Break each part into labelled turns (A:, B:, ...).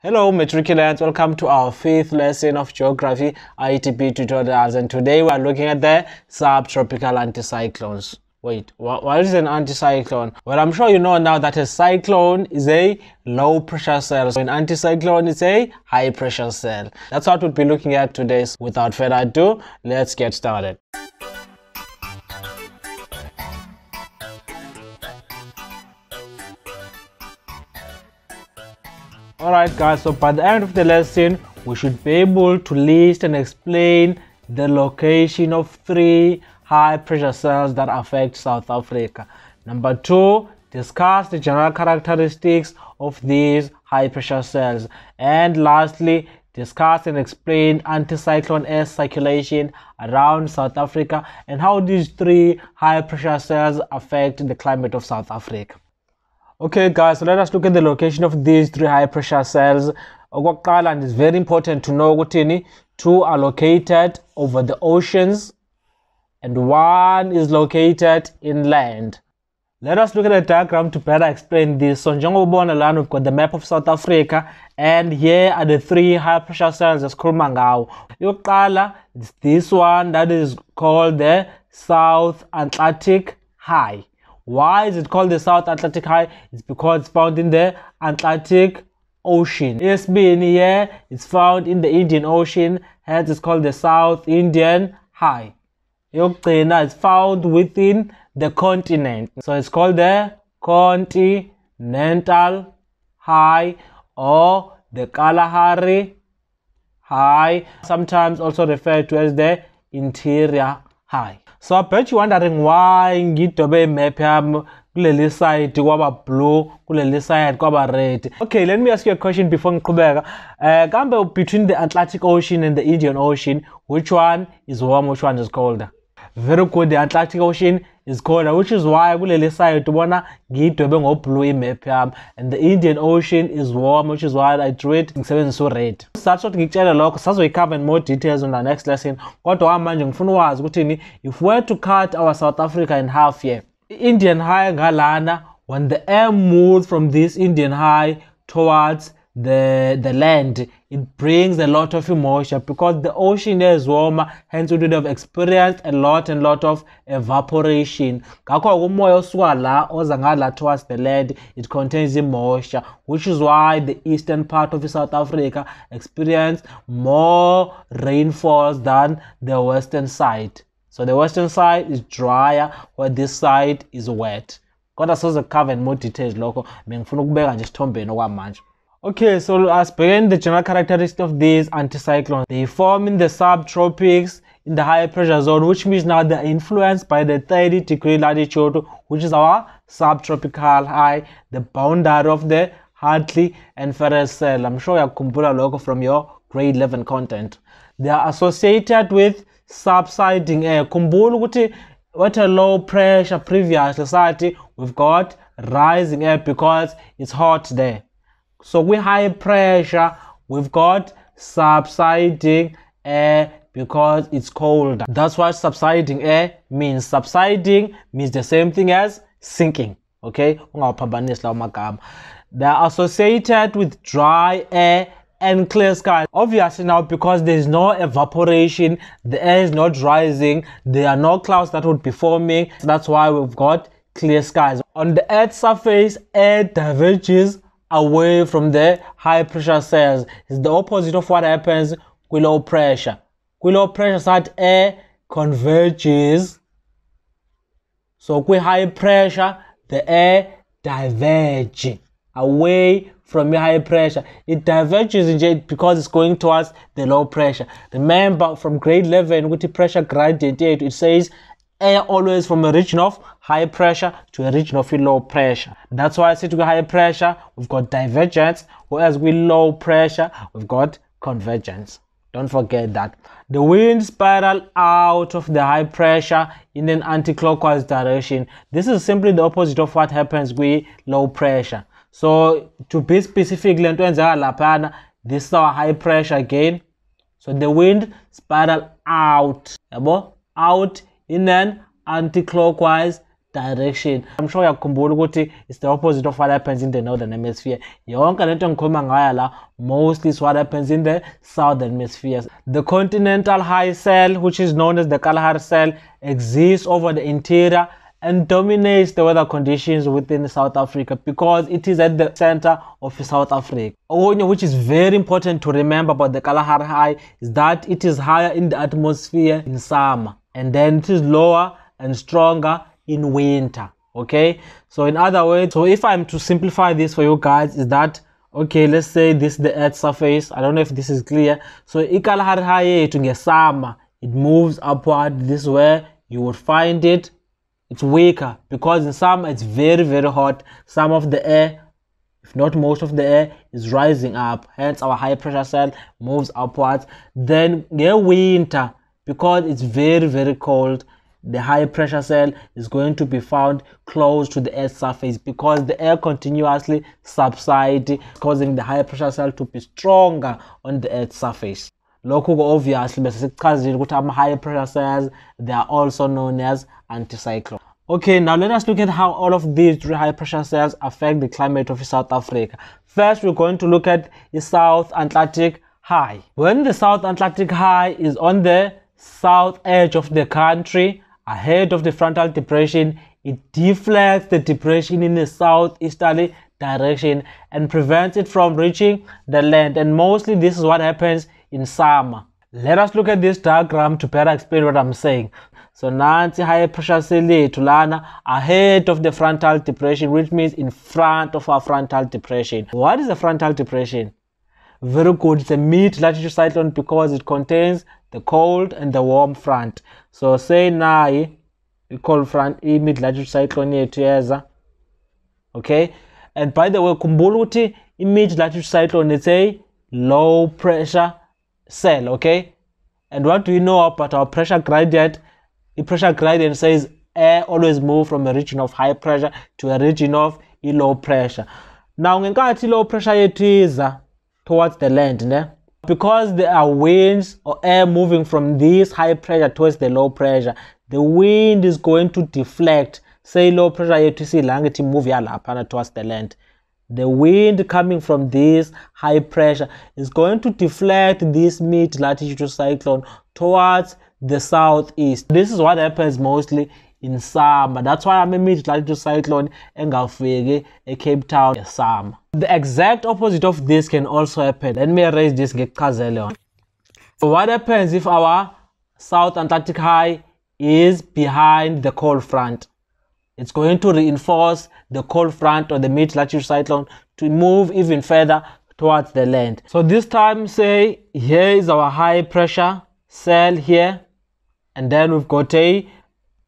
A: Hello matriculants, welcome to our fifth lesson of geography ITP tutorials and today we are looking at the subtropical anticyclones. Wait, wh what is an anticyclone? Well, I'm sure you know now that a cyclone is a low pressure cell. So an anticyclone is a high pressure cell. That's what we'll be looking at today. So without further ado, let's get started. Alright guys, so by the end of the lesson, we should be able to list and explain the location of three high pressure cells that affect South Africa. Number two, discuss the general characteristics of these high pressure cells. And lastly, discuss and explain anticyclone air circulation around South Africa and how these three high pressure cells affect the climate of South Africa. Okay guys, so let us look at the location of these three high pressure cells. Okokuqala and it's very important to know what ukuthi two are located over the oceans and one is located inland. Let us look at the diagram to better explain this. So we've got the map of South Africa and here are the three high pressure cells esikhuluma ngawo. Yokuqala it's this one that is called the South Atlantic High. Why is it called the South Atlantic High? It's because it's found in the Atlantic Ocean. ESBN here is found in the Indian Ocean, hence it's called the South Indian High. Yokugcina is found within the continent. So it's called the Continental High or the Kalahari High, sometimes also referred to as the Interior High. So i bet you wondering why ngidobe imap yami kuleli side kwaba blue kuleli side kwaba red. Okay let me ask you a question before ngiqhubeka. Uh, kambe between the atlantic ocean and the indian ocean which one is warm which one is colder? Very good. The atlantic ocean is colder which is why kuleli side ubona ngiyidwebe ngoblue imap yami. And the indian ocean is warm which is why i drew it. Ngisebenzisa ured. Sathi ukuthi ngikutshele lokho sazoyicover in more details on the next lesson. Kodwa manje ngifuna ukwazi ukuthini if we were to cut our south africa in half here indian high ngalana when the air moves from this indian high towards the the land it brings a lot of moisture because the ocean is warmer hence we would have experienced a lot and lot of evaporation. Ngakho umoya osuka towards the land it contains moisture which is why the eastern part of south africa experienced more rainfalls than the western side. So the western side is drier while this side is wet. Kodwa sozokucover in more details lokho bengifuna ukubeka nje isithombeni okwamanje Okay, so as per the general characteristic of these anticyclones, they form in the subtropics in the high pressure zone, which means now they're influenced by the 30 degree latitude, which is our subtropical high, the boundary of the Hadley and Ferrel cell. I'm sure you're kumbula logo from your grade 11 content. They are associated with subsiding air. Kumbula what a low pressure previously society we've got rising air because it's hot there. So with high pressure, we've got subsiding air because it's cold. That's what subsiding air means. Subsiding means the same thing as sinking. Okay, they're associated with dry air and clear skies. Obviously now because there is no evaporation, the air is not rising, there are no clouds that would be forming. So that's why we've got clear skies. On the earth's surface, air diverges away from the high pressure cells. It's the opposite of what happens with low pressure. With low pressure side air converges. So with high pressure, the air diverges away from the high pressure. It diverges because it's going towards the low pressure. Remember from grade 11 with the pressure gradient it says air always from a region of high pressure to a region of low pressure. That's why I said with high pressure, we've got divergence, whereas with low pressure, we've got convergence. Don't forget that. The wind spiral out of the high pressure in an anti-clockwise direction. This is simply the opposite of what happens with low pressure. So to be specific, this is our high pressure again. So the wind spiral out, out in an anti-clockwise direction. I'm sure uyakhumbula ukuthi it's the opposite of what happens in the northern hemisphere. Yonke lento ngikhuluma ngayo la mostly is what happens in the southern hemisphere the continental high cell which is known as the kalahari cell exists over the interior and dominates the weather conditions within South Africa because it is at the center of South Africa. which is very important to remember about the Kalahari High is that it is higher in the atmosphere in summer and then it is lower and stronger in winter okay? So in other words so if i'm to simplify this for you guys is that okay let's say this is the earth's surface i don't know if this is clear. So it moves upward this way you would find it it's weaker because in summer it's very very hot. Some of the air if not most of the air is rising up. Hence our high pressure cell moves upwards. Then yeah winter because it's very very cold the high pressure cell is going to be found close to the earth's surface because the air continuously subsides causing the high pressure cell to be stronger on the earth's surface. Lokhu obviously bese sikuchazile ukuthi ama-high pressure cells they are also known as anticyclone. Okay now let us look at how all of these three high pressure cells affect the climate of south africa. First we're going to look at the south atlantic high. When the south atlantic high is on the south edge of the country ahead of the frontal depression, it deflects the depression in the southeasterly direction and prevents it from reaching the land. And mostly this is what happens in summer. Let us look at this diagram to better explain what I'm saying. So nansi high pressure to lana ahead of the frontal depression, which means in front of our frontal depression. What is a frontal depression? Very good. It's a mid latitude cyclone because it contains the cold and the warm front. So say nayi i-cold front i-mid latitude cyclone yethu yeza okay? And by the way khumbula ukuthi i-mid latitude cyclone it's a low pressure cell okay? And what do you know about our pressure gradient? The pressure gradient says air always move from a region of high pressure to a region of low pressure. Now ngenkathi low pressure yethu iza towards the land ne? Because there are winds or air moving from this high pressure towards the low pressure the wind is going to deflect say low pressure yethu siyilanga ithi move yalaphana towards the land. The wind coming from this high pressure is going to deflect this mid latitude cyclone towards the southeast. This is what happens mostly in summer. That's why i'm a mid latitude cyclone engafiki ecape town summer. The exact opposite of this can also happen. Let me erase this ngekuchazele so what happens if our south atlantic high is behind the cold front? It's going to reinforce the cold front or the mid latitude cyclone to move even further towards the land. So this time say here is our high pressure cell here and then we've got a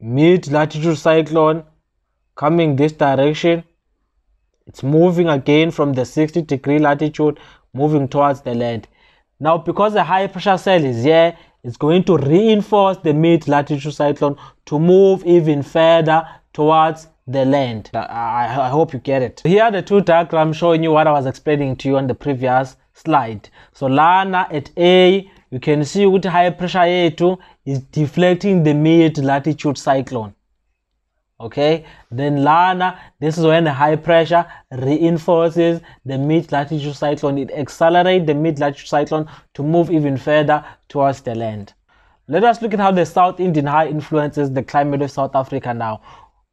A: mid latitude cyclone coming this direction. It's moving again from the 60 degree latitude moving towards the land. Now because the high pressure cell is here it's going to reinforce the mid latitude cyclone to move even further towards the land. I, I hope you get it. Here are the two diagrams showing you what i was explaining to you on the previous slide. So lana at a you can see with high pressure yethu is deflecting the mid latitude cyclone. Okay? Then lana this is when the high pressure reinforces the mid latitude cyclone. It accelerates the mid latitude cyclone to move even further towards the land. Let us look at how the south indian high influences the climate of south africa now.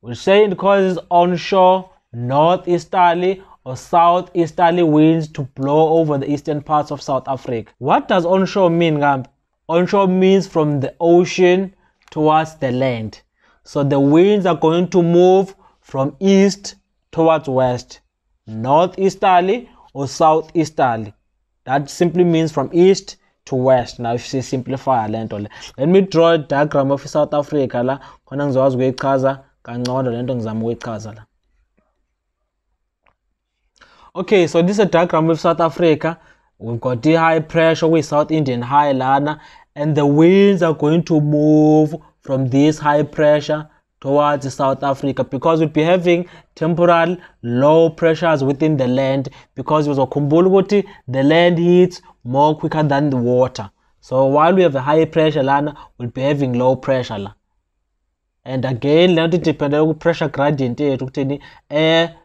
A: We're saying it causes onshore northeasterly or southeasterly winds to blow over the eastern parts of South Africa. What does onshore mean, Gamp? Onshore means from the ocean towards the land. So the winds are going to move from east towards west, northeasterly or southeasterly. That simply means from east to west. Now if you simplify lento le. Let me draw a diagram of South Africa la khona ngizokwazi ukuyichaza kangcono lento ngizama ukuyichaza la. Okay so this is a diagram of south africa. We've got the high pressure with south indian high lana and the winds are going to move from this high pressure towards south africa because we'll be having temporal low pressures within the land because uzokhumbula ukuthi the land heats more quicker than the water. So while we have a high pressure lana we'll be having low pressure la. And again le nto idependele ku-pressure gradient yethu ukuthini? Air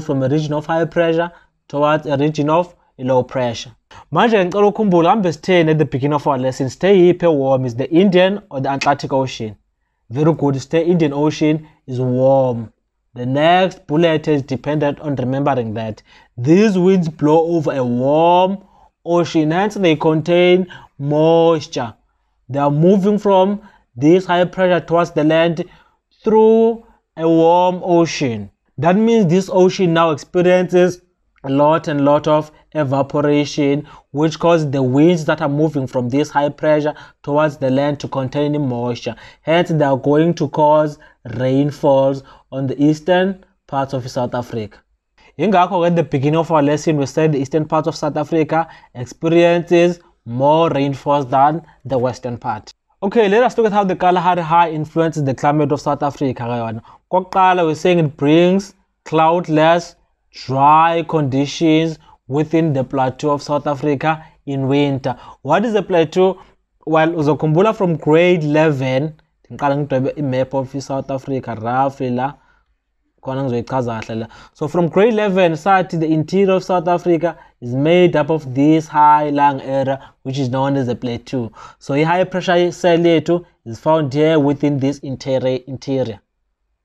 A: moves from a region of high pressure towards a region of low pressure. Manje ngicela ukhumbula hambe at the beginning of our lesson stay yiphi warm is the indian or the atlantic ocean? Very good. Stay indian ocean is warm. The next bullet is dependent on remembering that these winds blow over a warm ocean hence they contain moisture. They are moving from this high pressure towards the land through a warm ocean that means this ocean now experiences a lot and lot of evaporation which causes the winds that are moving from this high pressure towards the land to contain moisture. Hence they are going to cause rainfalls on the eastern parts of south africa. Ingakho at the beginning of our lesson we said the eastern part of south africa experiences more rainfalls than the western part. Okay let us look at how the kalahari high influences the climate of south africa kokuqala we're saying it brings cloudless dry conditions within the plateau of South Africa in winter. What is the plateau? Well, uzokhumbula from grade 11 ngiqala ngidwebe imap of South Africa roughly la khona ngizoyichaza kahle la so from grade 11 sathi the interior of South Africa is made up of this high lying area which is known as a plateau so a high pressure cell yethu is found here within this interior interior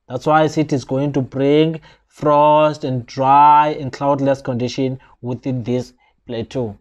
A: that's why it is going to bring frost and dry and cloudless condition within this plateau.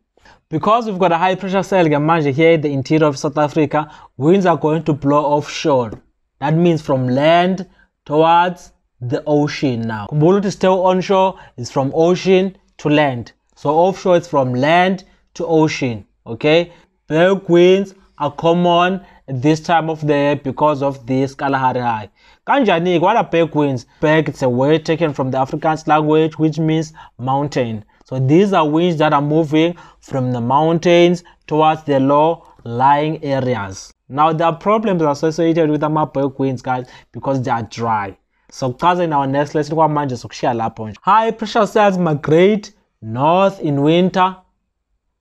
A: Because we've got a high pressure cell Gamanja here in the interior of South Africa, winds are going to blow offshore. That means from land towards the ocean now. Kumbulu is still onshore it's from ocean to land. So offshore is from land to ocean. Okay, berg winds are common at this time of the year because of this Kalahari high. Kanjani, what are berg winds? Berg, it's a word taken from the Afrikaans language which means mountain. So these are winds that are moving from the mountains towards the low lying areas. Now there are problems associated with the berg winds guys because they are dry. So in our next lesson kwamanje sokushiya lapho nje. High pressure cells migrate north in winter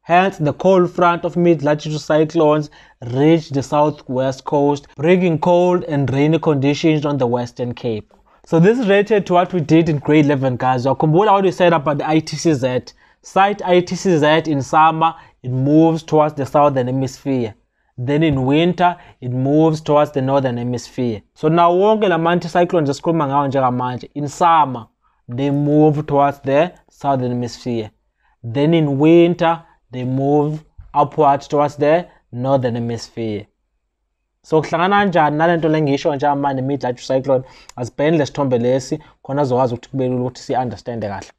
A: Hence, the cold front of mid-latitude cyclones reached the southwest coast, bringing cold and rainy conditions on the Western Cape. So this is related to what we did in grade 11, guys. Yakumbula what we said about the ITCZ. Site ITCZ in summer, it moves towards the southern hemisphere. Then in winter, it moves towards the northern hemisphere. So now wonke la anticyclones esikhuluma ngawo njengamanje in summer, they move towards the southern hemisphere. Then in winter, they move upwards towards the northern hemisphere. So kuhlangana kanjani nalento lengisho nje manje mid-large cyclone? Asibheni lesithombe lesi khona azokwazi ukuthi kube lula ukuthi si-understande kahle.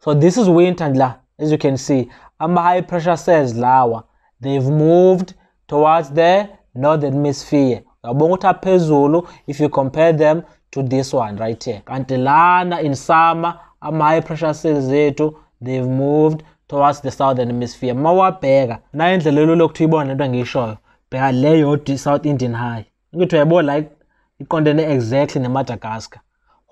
A: So this is winter la as you can see ama-high pressure cells lawa they've moved towards the northern hemisphere. Uyabona ukuthi aphezulu if you compare them to this one right here. Kanti lana in summer ama-high pressure cells zethu they've moved towards the southern hemisphere mawabheka nayo indlela elula ukuthi uyibone lento engishoyo bheka le yodi south indian high. Ngithi uyayibona la iqondene exactly nemadagascar.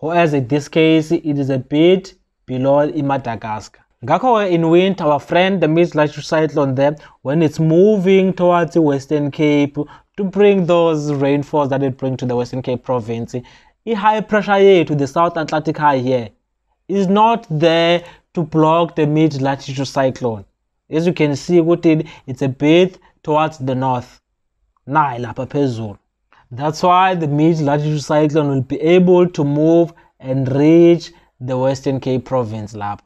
A: Whereas in this case it is a bit below imadagascar. Ngakho in winter our friend the mid-latitude cyclone there when it's moving towards the western cape to bring those rainfalls that it bring to the western cape province i-high pressure yethu the south atlantic high here is not there to block the mid-latitude cyclone. As you can see, it's a bit towards the north. Nile Papezon. That's why the mid-latitude cyclone will be able to move and reach the Western Cape province lap.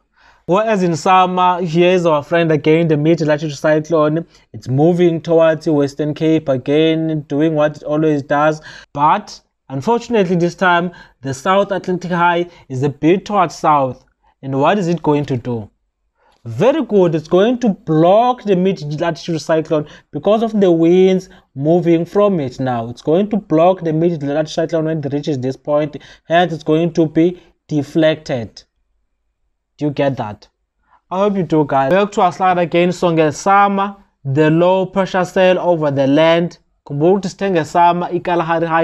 A: Whereas in summer, here's our friend again, the mid-latitude cyclone. It's moving towards the Western Cape again, doing what it always does. But unfortunately, this time, the South Atlantic High is a bit towards south. And what is it going to do? Very good. It's going to block the mid-latitude cyclone because of the winds moving from it now. It's going to block the mid-latitude cyclone when it reaches this point. Hence, it's going to be deflected. Do you get that? I hope you do, guys. Back to our slide again. So, summer, the low pressure cell over the land. High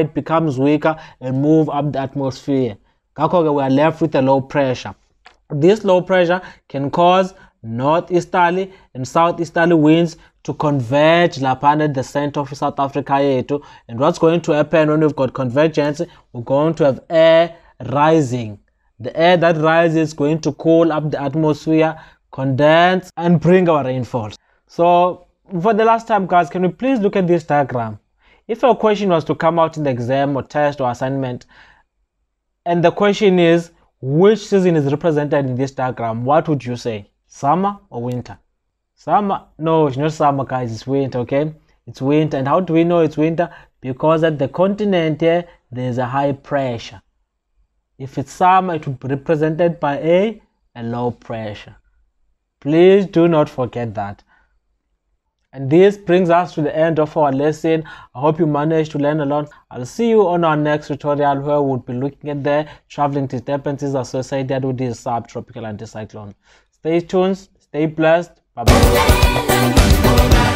A: becomes weaker and move up the atmosphere. we are left with a low pressure. This low pressure can cause northeasterly and southeasterly winds to converge lapana at the center of South Africa yethu. And what's going to happen when we've got convergence? We're going to have air rising. The air that rises is going to cool up the atmosphere, condense, and bring our rainfalls. So for the last time, guys, can we please look at this diagram? If a question was to come out in the exam or test or assignment, and the question is, which season is represented in this diagram? What would you say? Summer or winter? Summer? No, it's not summer, guys. It's winter, okay? It's winter. And how do we know it's winter? Because at the continent here, there's a high pressure. If it's summer, it would be represented by a, a low pressure. Please do not forget that. And this brings us to the end of our lesson. I hope you managed to learn a lot. I'll see you on our next tutorial where we'll be looking at the traveling disturbances associated with this subtropical anticyclone. Stay tuned, stay blessed. Bye bye.